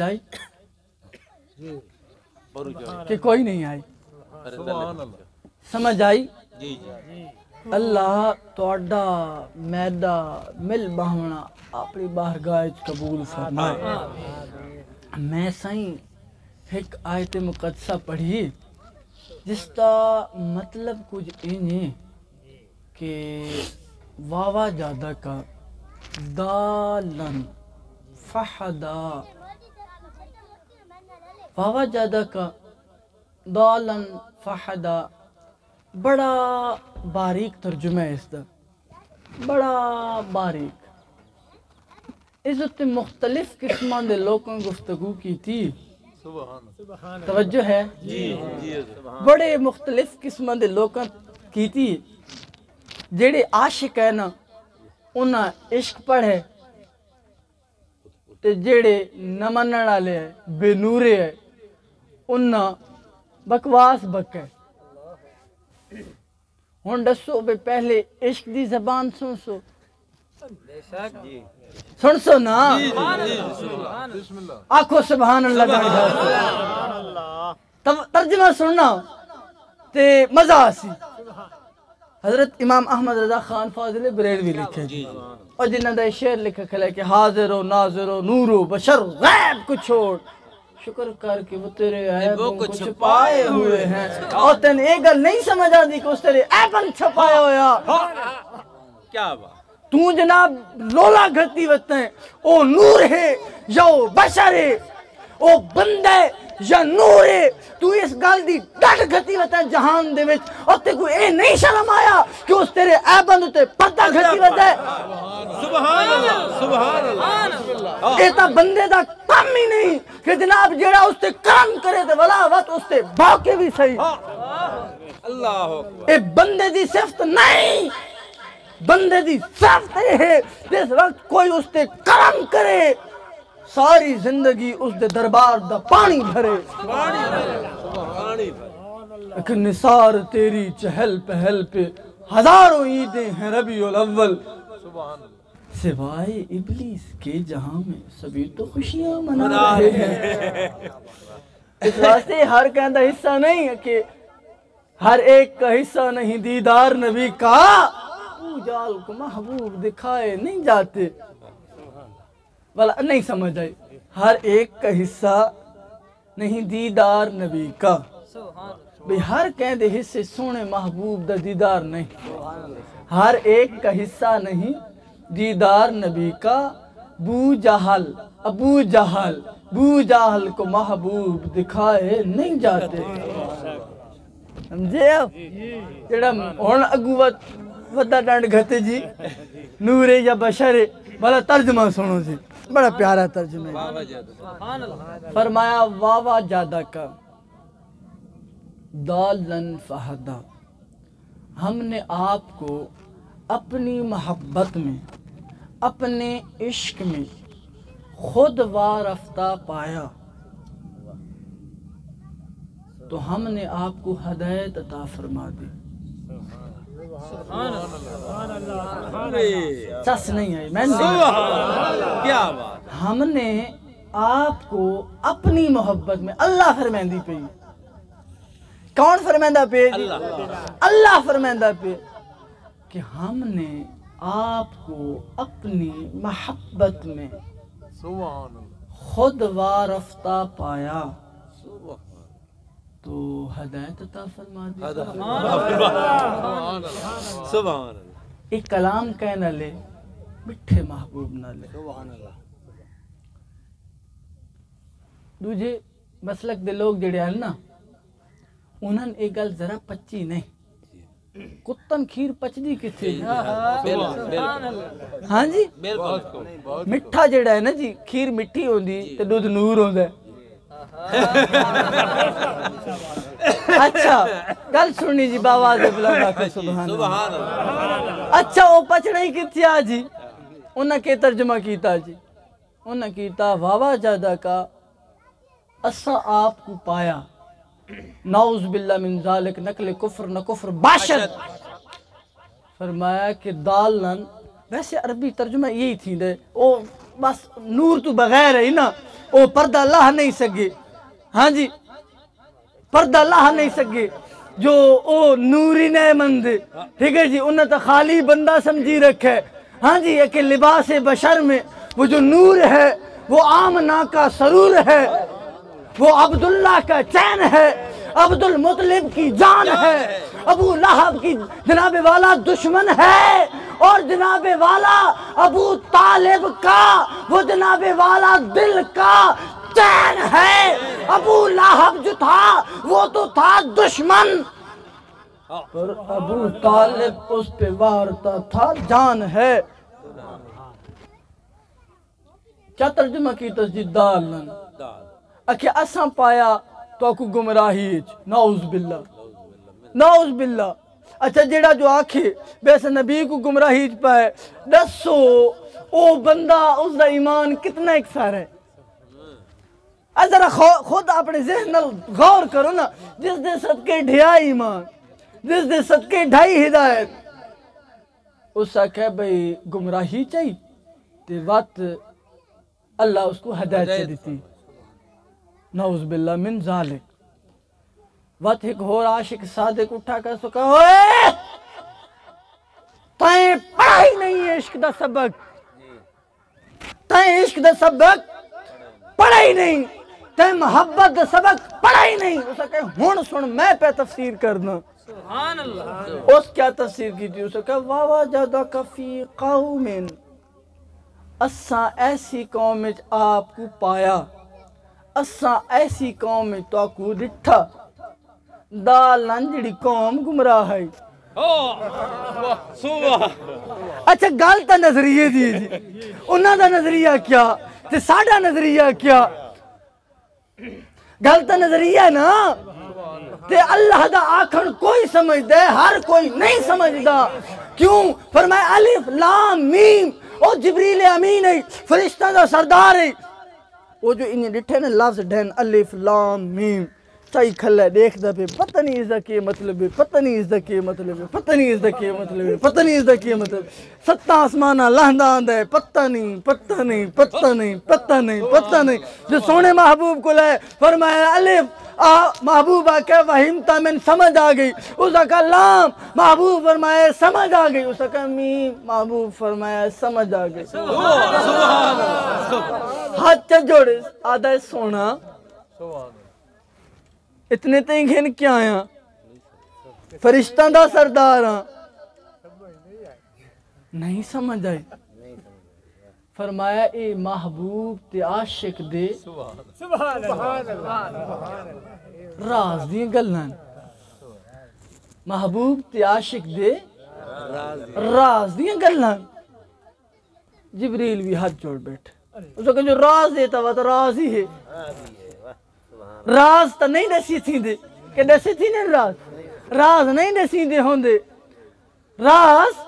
سمجھ آئی کہ کوئی نہیں آئی سمجھ آئی؟ اللہ توڑا میدہ مل باہمنا اپنی بارگاہ وچ قبول فرمائے۔ میں سائیں ایک آیت مقدسہ پڑھی، جس کا مطلب کچھ انہیں کہ واوا جادہ کا دالن فحدا کا دالن فحدا۔ بڑا باریک ترجمہ ہے اس کا بڑا باریک۔ اس اتنے مختلف قسمان دے لوگوں گفتگو کی تھی توجہ ہے؟ بڑے مختلف قسمان دے لوگوں کی تھی جڑے عاشق ہے نا انہاں عشق پڑھے تے جڑے نہ منن والے ہے بے نورے ہے انہاں بکواس بکے۔ ہن دسو بے پہلے عشق دی زبان سن سو۔ سن سو نا؟ آکھو سبحان اللہ۔ دا ترجمہ سننا۔ تے مزہ آسی۔ حضرت امام احمد رضا خان فاضل بریلوی لکھے۔ جی اور جنہاں دا شعر لکھا کھلے کہ حاضر و ناظر و نور و بشر غیب کو چھوڑ۔ شکر کر کے وہ تیرے عیبوں کو چھپائے ہوئے ہیں۔ اور تین ایک گل نہیں سمجھ آدھی کہ اس تیرے عیبن چھپائے ہویا کیا بات؟ تو جناب لولا گھتی وقت ہیں او نور ہے یا او بشر ہے او بندہ ہے یا نور تو اس گل دی ڈٹ گھتی ہے جہان دے وچ۔ اور تے کوئی اے نہیں شرم آیا کہ اس تیرے عیبن تے پردہ گھتی وقت ہے۔ سبحان اللہ سبحان اللہ اے تا بندے دا کم ہی نہیں کہ جناب جیڑا اس تے کرم کرے تے ولا وقت اس تے باقی بھی صحیح۔ اللہ اکبر۔ اے بندے دی صفت نہیں۔ بندے دی صفت ہے جس وقت کوئی اس تے کرم کرے۔ ساری زندگی اس دے دربار دا پانی بھرے۔ ایک نثار تیری چہل پہل پہ ہزاروں عیدیں ہیں ربیع الاول۔ سوائے ابلیس کے جہاں میں سبھی تو خوشیاں منا رہے ہیں۔ اس واسطے ہر کہندہ حصہ نہیں ہے کہ ہر ایک کا حصہ نہیں۔ دیدار نبی کا۔ جال کو محبوب دکھائے نہیں جاتے۔ والا، نہیں سمجھ آئی۔ ہر ایک کا حصہ نہیں، دیدار نبی کا۔ بھئی ہر کہندے حصے سونے محبوب دا دیدار نہیں۔ ہر ایک کا حصہ نہیں، دیدار نبی کا۔ بو جہل، ابو جہل، بو جہل کو محبوب دکھائے نہیں جاتے۔ سمجھے آپ؟ جڑا ہن اگو ودا ڈنڈ گھتے جی نورے یا بشرے، بھلا ترجمہ سنو جی۔ بڑا پیارا ترجمہ ہے۔ فرمایا واوا جادہ کا۔ دالن فہدا۔ ہم نے آپ کو اپنی محبت میں اپنے عشق میں خود وارفتہ پایا۔ تو ہم نے آپ کو ہدایت عطا فرما دی۔ چس نہیں آئی میں نہیں۔ کیا بات۔ ہم نے آپ کو اپنی محبت میں اللہ فرمیندی پہ کون فرمیندہ پہ اللہ۔ فرمیندہ پہ کہ ہم نے آپ کو اپنی محبت میں خود وارفتہ پایا۔ تو ہدایت عطا فرما دی سبحان اللہ ایک کلام کہہ نہ لے مٹھے محبوب نہ لے دوجے مسلک دے لوگ جڑے ہیں نا انہاں نے ایک گل ذرا پچی نہیں کتن کھیر پچدی کتھے ہاں جی مٹھا جڑا ہے نا جی کھیر مٹھی ہوندی تے دودھ نور ہوندا ہے اچھا گل سننی جی بلند آکھو سبحان اللہ سبحان اللہ اچھا وہ پچڑا ہی کتھے آ جی انہاں کے ترجمہ کیتا جی انہاں کیتا واوا جادہ کا اسا آپ کو پایا نعوذ باللہ من ذالک نقل کفر نہ کفر باشد فرمایا کہ دالن ویسے عربی ترجمہ یہی تھی دے او بس نور تو بغیر ہے نا وہ پردہ لاہ نہیں سکے ہاں جی پردہ لاہ نہیں سکے جو او نوری نعمند ٹھیک ہے جی انہیں تو خالی بندہ سمجھی رکھے۔ ہاں جی یہ کہ لباس بشر میں وہ جو نور ہے، وہ آمنا کا سرور ہے۔ وہ عبداللہ کا چین ہے عبد المطلب کی جان ہے۔ ابو لہب کی جناب والا دشمن ہے۔ اور جناب والا ابو طالب کا، وہ جناب والا دل کا چین ہے۔ ابو لہب جو تھا، وہ تو تھا دشمن۔ پر ابو طالب اس پہ وارتا تھا، جان ہے۔ کیا ترجمہ کی تسجید دالن اکھے اساں پایا تو اکو گمراہی اچ۔ نعوذ باللہ۔ نعوذ باللہ۔ اچھا جیڑا جو آکھے بیسے نبی کو گمراہی پائے، دسو، او بندہ، اس دا ایمان کتنا اکثر ہے۔ ذرا خود اپنے ذہن غور کرو نا، جس دے صدقے ڈھیا ایمان، جس دے صدقے ڈھائی ہدایت۔ اس کا بھئی، گمراہی چاہی، تے وقت اللہ اس کو ہدایت سے دیتی۔ نعوذ باللہ من ذالک۔ وقت ایک اور عاشق صادق اٹھا کر سکا ہوئے تائیں پڑھا ہی نہیں ہے عشق دا سبق۔ تائیں عشق دا سبق پڑھا ہی نہیں۔ تائیں محبت دا سبق پڑھا ہی نہیں اسے کہے ہون سن میں پہ تفسیر کرنا۔ سبحان اللہ۔ اس کیا تفسیر کی تھی؟ اسے کہا واوا جادا کفی قومن۔ اساں ایسی قوم آپ کو پایا۔ اساں ایسی قوم تو کو ڈٹھا دالن جڑی قوم گمراہ ہے۔ اچھا گل تا نظریے دی جی۔ انہاں دا نظریہ کیا؟ تے ساڈا نظریہ کیا؟ گل تا نظریہ نا؟ تے اللہ دا آکھن کوئی سمجھ دے ہر کوئی نہیں سمجھدا۔ کیوں؟ فرمایا، الف، لام، میم۔ او جبریل امین ہے فرشتہ دا سردار ہے۔ وہ جو انہیں ڈٹھے نا لفظ ڈھن، الف، لام، میم۔ کھلا ہے دیکھ دا پہ پتہ نہیں اس دا کیا مطلب ہے پتہ نہیں اس دا کیا مطلب ہے پتہ نہیں اس دا کیا مطلب ہے پتہ نہیں اس دا کیا مطلب ہے۔ ستا آسمانہ لہندہ آندہ ہے پتہ نہیں پتہ نہیں پتہ نہیں پتہ نہیں پتہ نہیں۔ جو سونے محبوب کو لائے فرمایا الف آ محبوب آکے وحیمتا من سمجھ آ گئی۔ اس کا لام محبوب فرمایا سمجھ آ گئی۔ اس کا میم محبوب فرمایا سمجھ آ گئی۔ ہاتھ جوڑے آدھا سونا۔ اتنے تین گھن کیا آیا فرشتہ دا سردار ہاں نہیں سمجھ آئی فرمایا اے محبوب تے عاشق دے راز دی گلن محبوب تے عاشق دے راز دی گلن جبریل بھی ہاتھ جوڑ بیٹھ اس کو جو راز دیتا وہ تو راز ہی ہے راز تو نہیں دسی تھی دے کہ دسی تھی نہیں راز راز نہیں دسی دے ہوں دے راز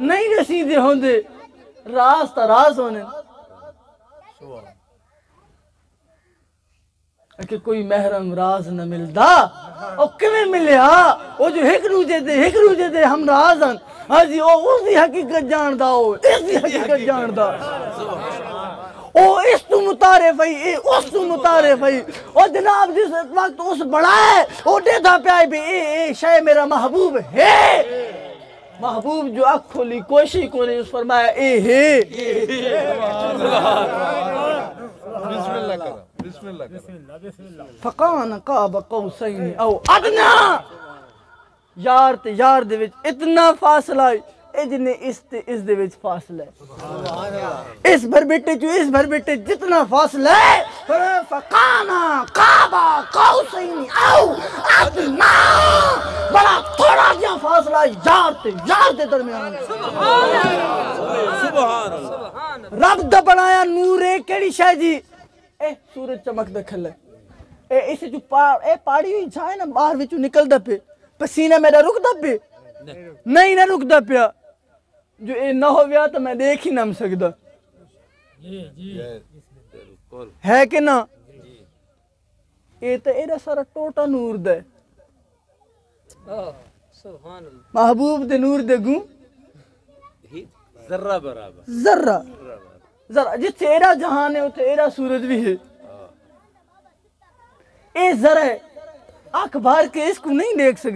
نہیں دسی دے ہوں دے راز تو راز ہونے کہ کوئی محرم راز نہ ملدا او کیویں ملیا او جو ایک روجے دے ایک روجے دے ہم راز ہن ہاں جی او اس دی حقیقت جاندا او اس تو متعارف ہے اے اس تو متعارف ہے او جناب جس وقت اس بڑا ہے او دیتا پیا ہے بھی اے اے شے میرا محبوب ہے۔ محبوب جو اکھ کھولی کوشش کو نہیں اس فرمایا اے ہے بسم اللہ کرو بسم اللہ کرو۔ فقان قاب قوسین او ادنا۔ یار تے یار دے وچ اتنا فاصلہ ہے۔ اے جنے اس تے اس دے وچ فاصلہ ہے۔ اس بھر بیٹے جو اس بھر بیٹے جتنا فاصلہ ہے فرمایا فقان قاب قوسین او ادنا بڑا تھوڑا جہاں فاصلہ ہے یار تے یار دے درمیان۔ سبحان اللہ۔ رب دا بنایا نور ہے کیڑی شے جی؟ اے سورج چمک دا کھلا اے اس جو پاڑ اے پاڑی ہوئی جائے نا باہر وچوں نکلدا پے۔ پسینہ میرا رکدا پے۔ نہیں نہ رکدا پیا۔ جو اے نہ ہویا تو میں دیکھ ہی نہ سکدا ہے کہ نہ اے تے ایڈا سارا ٹوٹا نور دے سبحان اللہ محبوب دے نور دے گوں ذرہ برابر ذرہ ذرا جی تیرا جہان ہے وہ تیرا سورج بھی ہے اے ذرا اخبار کے اس کو نہیں دیکھ